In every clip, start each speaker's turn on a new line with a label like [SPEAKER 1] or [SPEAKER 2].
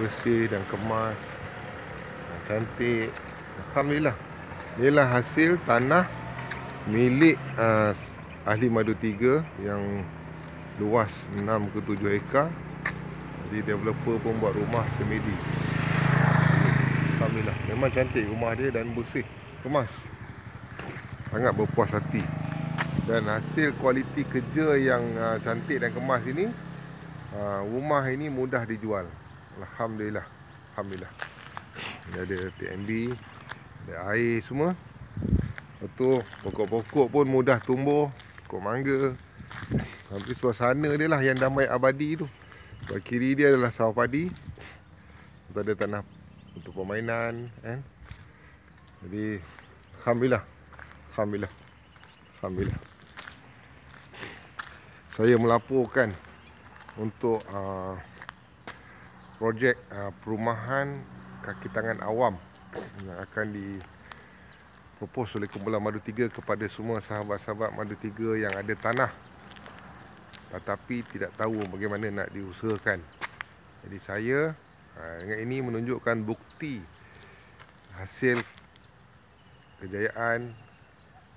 [SPEAKER 1] bersih dan kemas dan cantik. Alhamdulillah. Inilah hasil tanah milik uh, ahli madu 3 yang luas 6 ke 7 ekar. Jadi developer pun buat rumah semedi. Alhamdulillah. Memang cantik rumah dia dan bersih kemas. Sangat berpuas hati. Dan hasil kualiti kerja yang uh, cantik dan kemas ini uh, rumah ini mudah dijual Alhamdulillah. Alhamdulillah. Ini ada TNB Ada air semua. Betul Pokok-pokok pun mudah tumbuh. Pokok mangga. Hampir suasana dia lah yang damai abadi tu. Sebelah kiri dia adalah sawah padi. Itu ada tanah untuk permainan eh? Jadi Alhamdulillah. Alhamdulillah. Alhamdulillah. Saya melaporkan Untuk uh, projek uh, perumahan kaki tangan awam yang akan di propose oleh Kumpulan Madu 3 kepada semua sahabat-sahabat Madu 3 yang ada tanah tetapi tidak tahu bagaimana nak diusahakan. Jadi saya uh, dengan ini menunjukkan bukti hasil kejayaan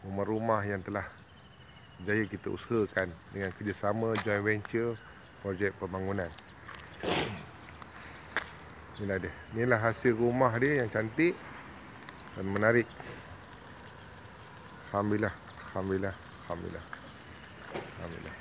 [SPEAKER 1] rumah-rumah yang telah jaya kita usahakan dengan kerjasama joint venture projek pembangunan. Inilah dia. Inilah hasil rumah dia yang cantik dan menarik. Alhamdulillah. Alhamdulillah. Alhamdulillah. Alhamdulillah.